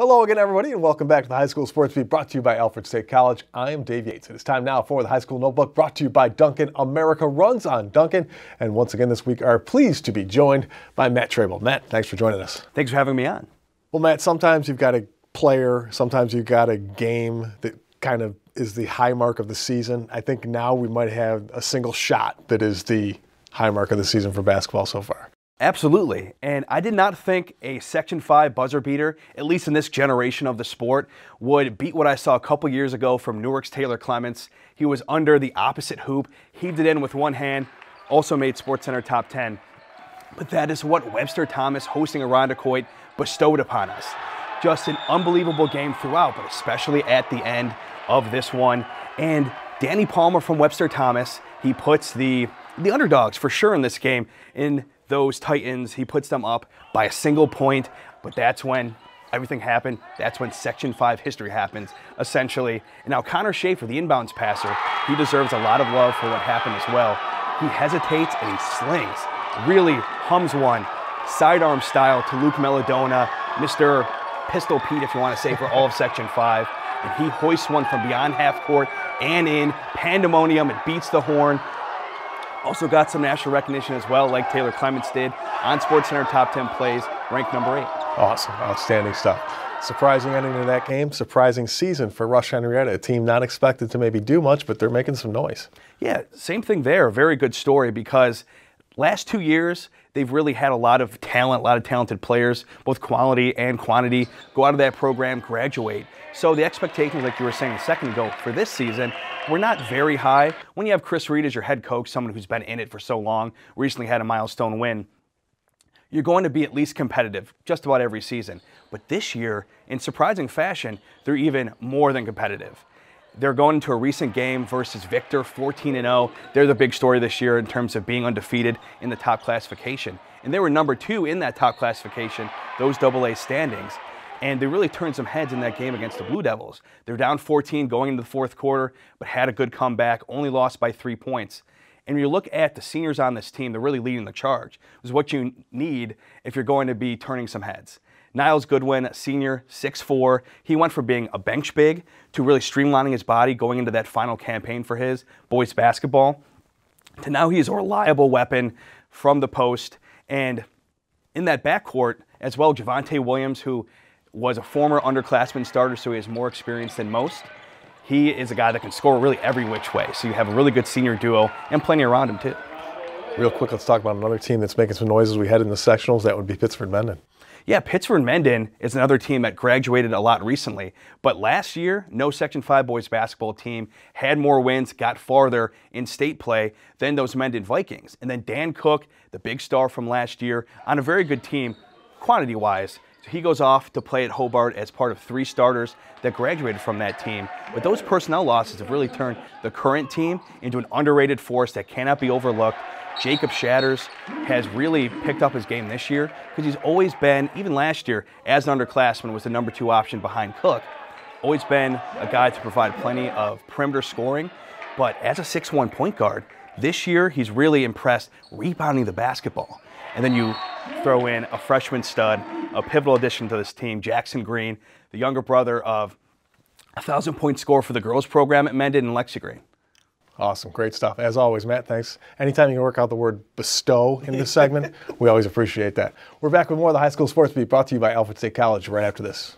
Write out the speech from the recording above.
Hello again, everybody, and welcome back to the High School Sports Beat brought to you by Alfred State College. I am Dave Yates. It is time now for the High School Notebook brought to you by Dunkin. America runs on Dunkin. And once again this week, are pleased to be joined by Matt Trabold. Matt, thanks for joining us. Thanks for having me on. Well, Matt, sometimes you've got a player, sometimes you've got a game that kind of is the high mark of the season. I think now we might have a single shot that is the high mark of the season for basketball so far. Absolutely. And I did not think a Section 5 buzzer beater, at least in this generation of the sport, would beat what I saw a couple years ago from Newark's Taylor Clements. He was under the opposite hoop, heaved it in with one hand, also made SportsCenter top 10. But that is what Webster Thomas hosting Irondequoit bestowed upon us. Just an unbelievable game throughout, but especially at the end of this one. And Danny Palmer from Webster Thomas, he puts the the underdogs for sure in this game in those Titans. He puts them up by a single point, but that's when everything happened. That's when Section 5 history happens, essentially. And now Connor Schaefer, the inbounds passer, he deserves a lot of love for what happened as well. He hesitates and he slings, really hums one, sidearm style to Luke Melodona, Mr. Pistol Pete, if you want to say, for all of Section 5. And he hoists one from beyond half court and in pandemonium. It beats the horn. Also got some national recognition as well, like Taylor Clements did on SportsCenter Top 10 Plays, ranked number eight. Awesome, outstanding stuff. Surprising ending to that game, surprising season for Rush Henrietta, a team not expected to maybe do much, but they're making some noise. Yeah, same thing there. Very good story because last two years, they've really had a lot of talent, a lot of talented players, both quality and quantity, go out of that program, graduate. So the expectations, like you were saying a second ago, for this season were not very high. When you have Chris Reed as your head coach, someone who's been in it for so long, recently had a milestone win, you're going to be at least competitive just about every season. But this year, in surprising fashion, they're even more than competitive. They're going into a recent game versus Victor, 14 0. They're the big story this year in terms of being undefeated in the top classification. And they were number two in that top classification, those AA standings. And they really turned some heads in that game against the Blue Devils. They're down 14 going into the fourth quarter, but had a good comeback, only lost by three points. And when you look at the seniors on this team, they're really leading the charge. Is what you need if you're going to be turning some heads. Niles Goodwin, senior, 6'4. He went from being a bench big to really streamlining his body going into that final campaign for his boys basketball to now he's a reliable weapon from the post. And in that backcourt as well, Javante Williams, who was a former underclassman starter, so he has more experience than most. He is a guy that can score really every which way. So you have a really good senior duo and plenty around him, too. Real quick, let's talk about another team that's making some noise as we head in the sectionals. That would be Pittsford Mendon. Yeah, Pittsford Mendon is another team that graduated a lot recently. But last year, no Section 5 boys basketball team had more wins, got farther in state play than those Mendon Vikings. And then Dan Cook, the big star from last year, on a very good team, quantity wise, so he goes off to play at Hobart as part of three starters that graduated from that team. But those personnel losses have really turned the current team into an underrated force that cannot be overlooked. Jacob Shadders has really picked up his game this year because he's always been, even last year, as an underclassman, was the number two option behind Cook. Always been a guy to provide plenty of perimeter scoring. But as a 6'1 point guard, this year he's really impressed rebounding the basketball. And then you throw in a freshman stud, a pivotal addition to this team, Jackson Green, the younger brother of a thousand point score for the girls program at Mendon and Lexi Green. Awesome. Great stuff. As always, Matt, thanks. Anytime you can work out the word bestow in this segment, we always appreciate that. We're back with more of the High School Sports Beat brought to you by Alfred State College right after this.